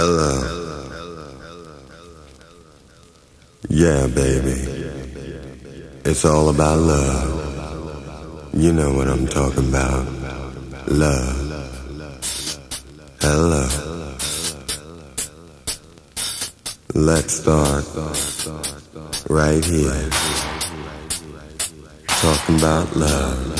Hello. Yeah, baby. It's all about love. You know what I'm talking about. Love. Hello. Let's start right here. Talking about love.